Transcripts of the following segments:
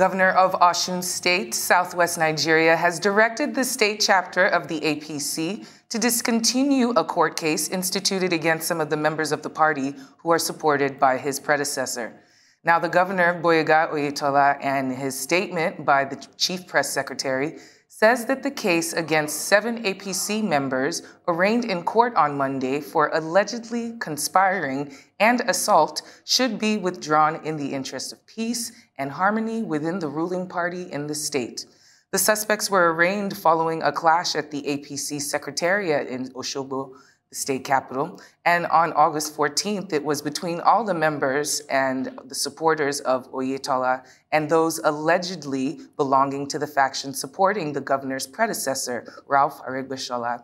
Governor of Osun State, Southwest Nigeria, has directed the state chapter of the APC to discontinue a court case instituted against some of the members of the party who are supported by his predecessor. Now, the governor, Gboyega Oyetola, and his statement by the chief press secretary says that the case against seven APC members arraigned in court on Monday for allegedly conspiring and assault should be withdrawn in the interest of peace and harmony within the ruling party in the state. The suspects were arraigned following a clash at the APC secretariat in Osogbo the state capital. And on August 14th, it was between all the members and the supporters of Oyetola and those allegedly belonging to the faction supporting the governor's predecessor, Ralph Aregbesola.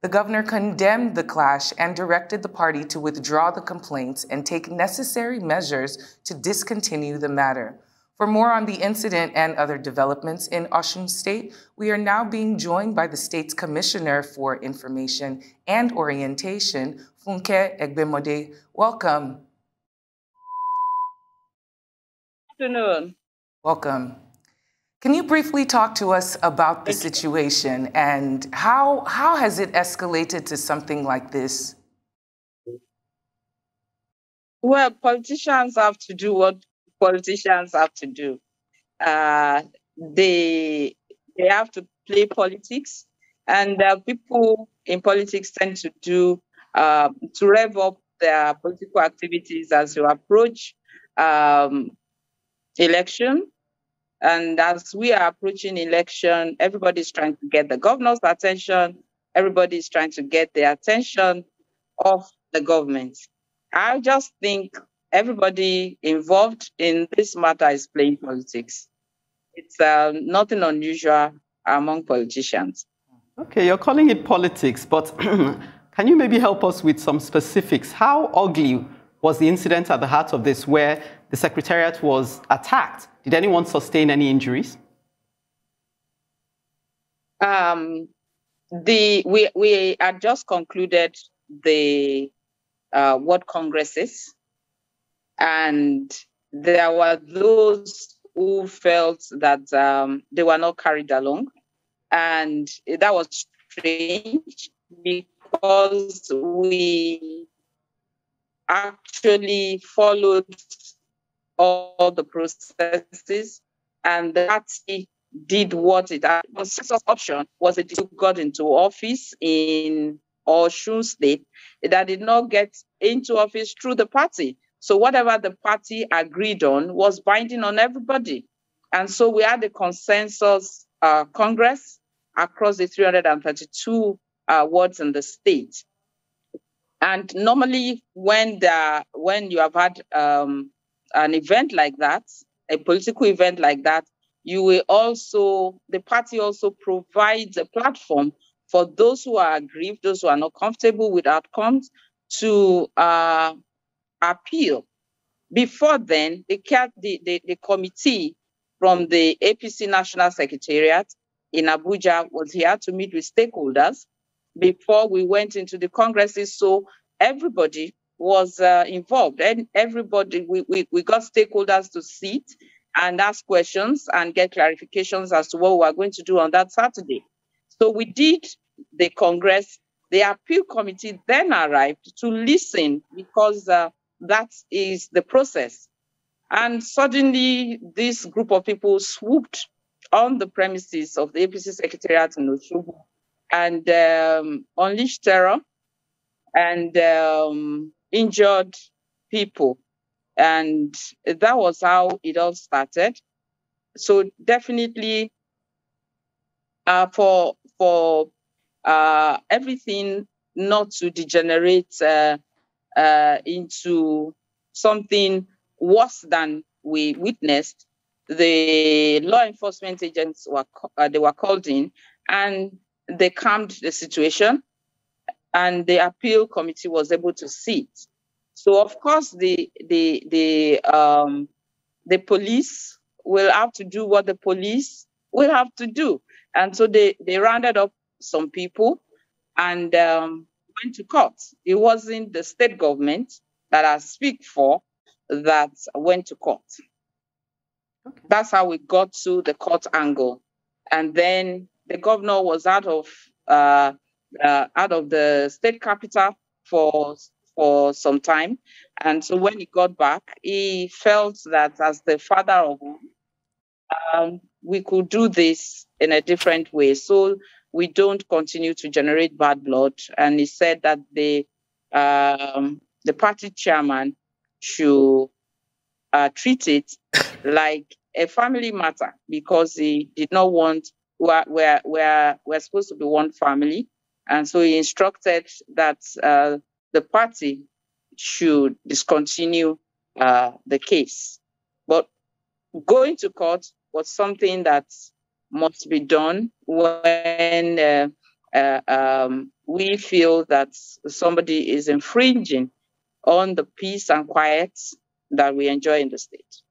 The governor condemned the clash and directed the party to withdraw the complaints and take necessary measures to discontinue the matter. For more on the incident and other developments in Osun State, we are now being joined by the state's Commissioner for Information and Orientation, Funke Egbemode. Welcome. Good afternoon. Welcome. Can you briefly talk to us about the situation and how, how has it escalated to something like this? Well, politicians have to do what politicians have to do. Uh, they they have to play politics, and uh, people in politics tend to do uh, to rev up their political activities as you approach um, election. And as we are approaching election, everybody's trying to get the governor's attention. Everybody's trying to get the attention of the government. I just think everybody involved in this matter is playing politics. It's uh, nothing unusual among politicians. Okay, you're calling it politics, but can you maybe help us with some specifics? How ugly was the incident at the heart of this where the Secretariat was attacked? Did anyone sustain any injuries? Um, the we we had just concluded the uh, Ward Congresses and there were those who felt that um, they were not carried along. And that was strange because we actually followed all the processes and that did what it had. The success option was it got into office in Osun State that did not get into office through the party. So whatever the party agreed on was binding on everybody. And so we had a consensus uh, Congress across the 332 uh, wards in the state. And normally, when the when you have had um, an event like that, a political event like that, you will also the party also provides a platform for those who are aggrieved, those who are not comfortable with outcomes, to uh, appeal. Before then, the, the, the, committee from the APC National Secretariat in Abuja was here to meet with stakeholders before we went into the congresses. So everybody was uh, involved and everybody, we, we, we got stakeholders to sit and ask questions and get clarifications as to what we are going to do on that Saturday. So we did the Congress. The appeal committee then arrived to listen because uh, that is the process. And suddenly, this group of people swooped on the premises of the APC Secretariat in Osogbo and um, unleashed terror and um, injured people. And that was how it all started. So definitely, uh, for for uh, everything not to degenerate uh, uh, into something worse than we witnessed, the law enforcement agents were uh, they were called in and they calmed the situation, and the appeal committee was able to sit. So of course the the the um, the police will have to do what the police will have to do, and so they they rounded up some people, and um, went to court. It wasn't the state government that I speak for that went to court. Okay. That's how we got to the court angle. And then the governor was out of uh, uh, out of the state capital for for some time, and so when he got back, he felt that as the father of um, we could do this in a different way, so we don't continue to generate bad blood. And he said that the um, the party chairman should uh, treat it like a family matter because he did not want we're, we're, we're, we're supposed to be one family. And so he instructed that uh, the party should discontinue uh, the case. But going to court was something that must be done when uh, uh, um, we feel that somebody is infringing on the peace and quiet that we enjoy in the state.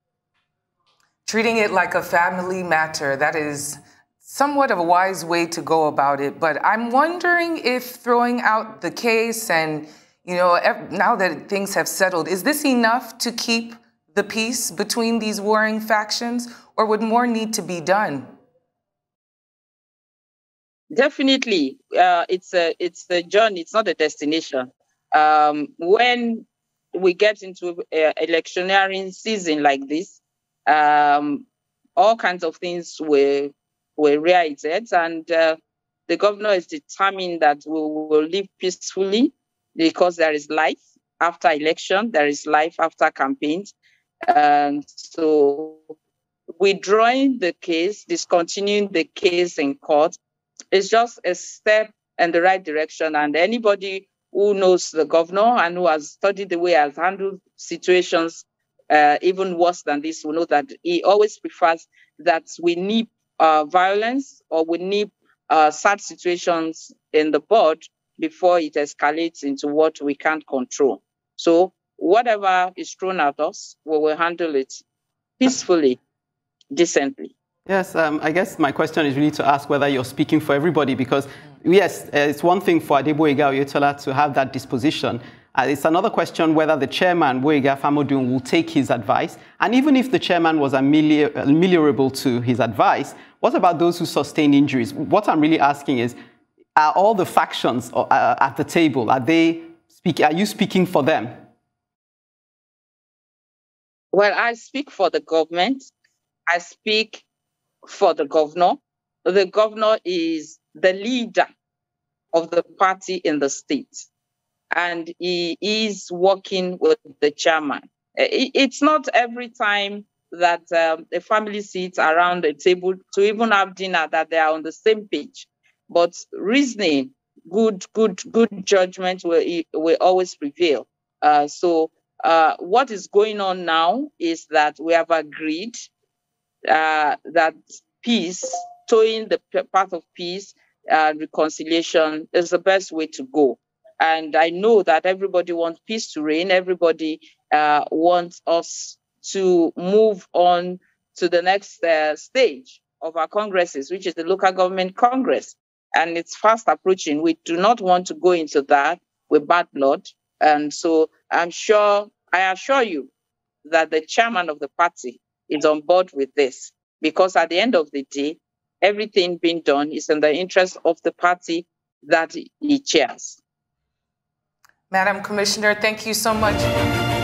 Treating it like a family matter, that is somewhat of a wise way to go about it. But I'm wondering if throwing out the case and, you know, now that things have settled, is this enough to keep the peace between these warring factions, or would more need to be done? Definitely, uh, it's a it's a journey. It's not a destination. Um, when we get into uh, electioneering season like this, um, all kinds of things will were reiterated, and uh, the governor is determined that we will live peacefully because there is life after election, there is life after campaigns. And so withdrawing the case, discontinuing the case in court is just a step in the right direction. And anybody who knows the governor and who has studied the way has handled situations uh, even worse than this will know that he always prefers that we need uh, violence or we need uh, sad situations in the board before it escalates into what we can't control. So whatever is thrown at us, we will handle it peacefully, decently. Yes, um, I guess my question is really to ask whether you're speaking for everybody because, yes, uh, it's one thing for Adegboyega Oyetola to have that disposition, uh, it's another question whether the chairman, Gboyega Famodun, will take his advice. And even if the chairman was ameliorable to his advice, what about those who sustain injuries? What I'm really asking is, are all the factions uh, at the table, are, they speak, are you speaking for them? Well, I speak for the government. I speak for the governor. The governor is the leader of the party in the state and he is working with the chairman. It's not every time that um, a family sits around a table to even have dinner that they are on the same page. But reasoning, good, good, good judgment will, will always prevail. Uh, so uh, what is going on now is that we have agreed uh, that peace, towing the path of peace and reconciliation is the best way to go. And I know that everybody wants peace to reign. Everybody uh, wants us to move on to the next uh, stage of our congresses, which is the local government congress. And it's fast approaching. We do not want to go into that with bad blood. And so I'm sure, I assure you that the chairman of the party is on board with this because at the end of the day, everything being done is in the interest of the party that he chairs. Madam Commissioner, thank you so much.